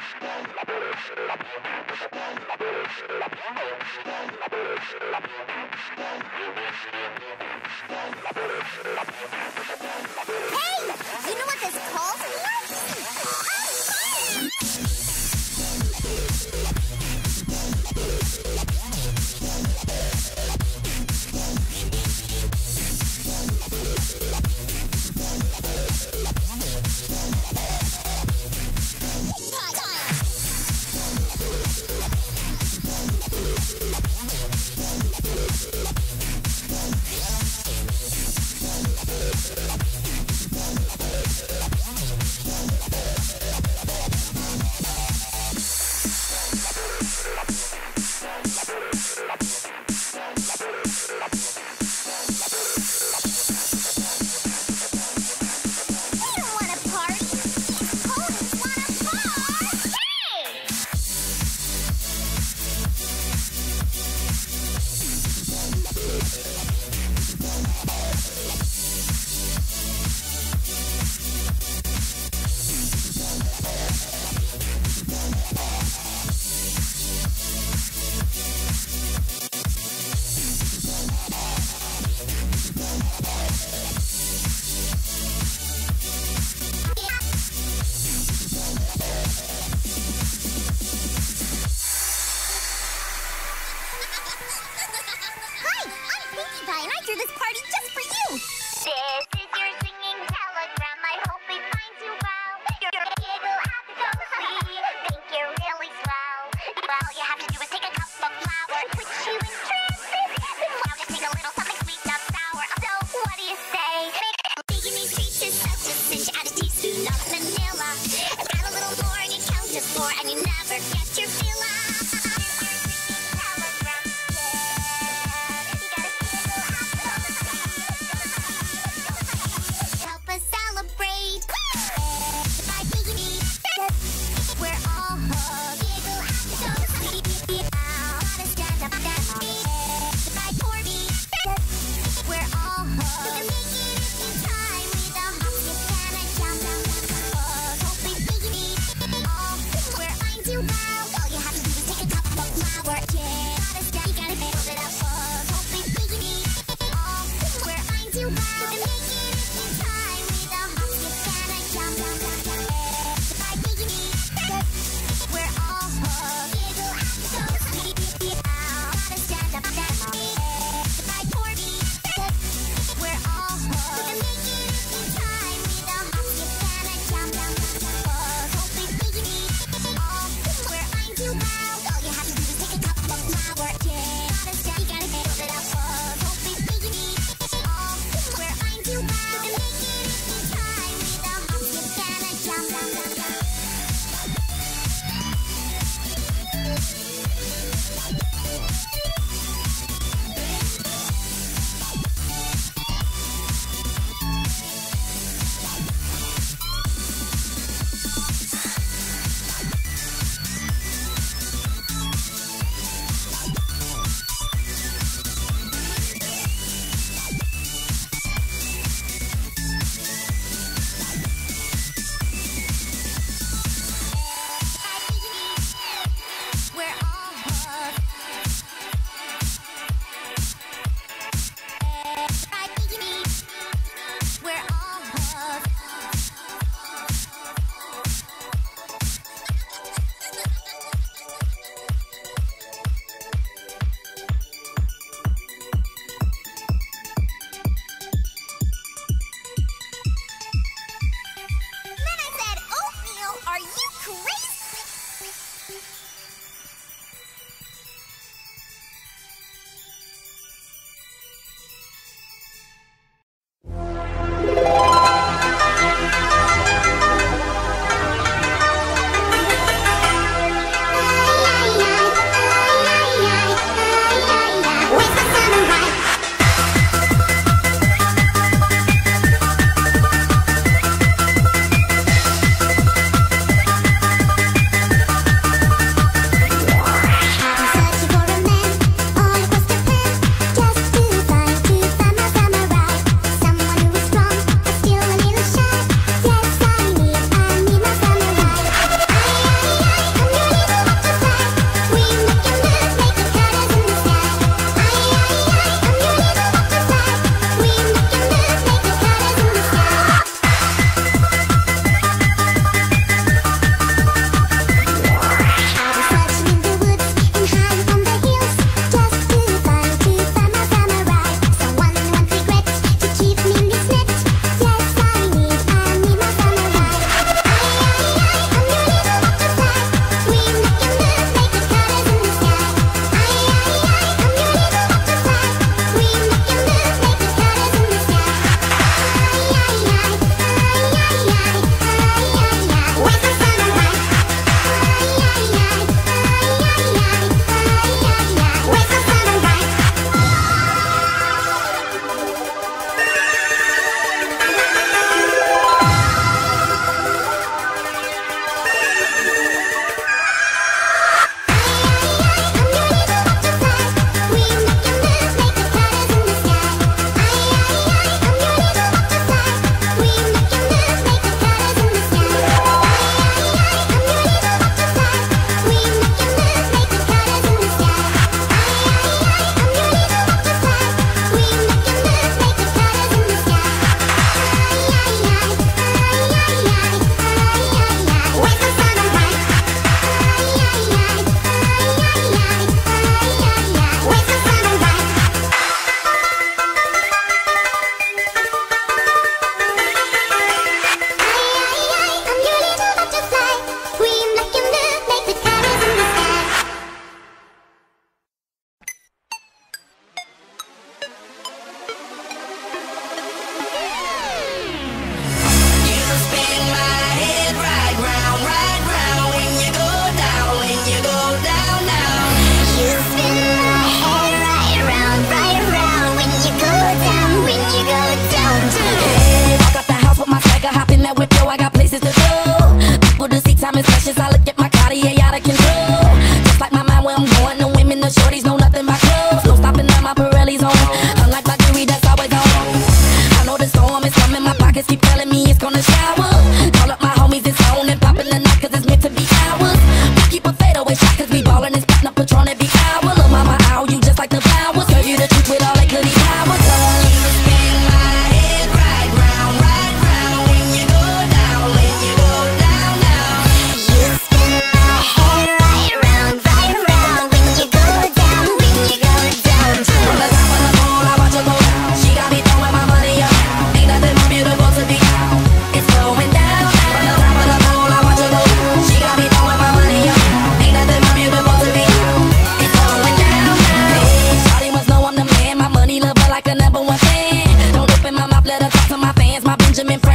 Hey! You know what this calls me? woman's. I look at my Cartier out of control. Just like my mind where I'm going. The women, the shorties know nothing but clothes. No stopping at my Pirelli's on. Unlike my jewelry that's always on. I know the storm is coming. My pockets keep Benjamin.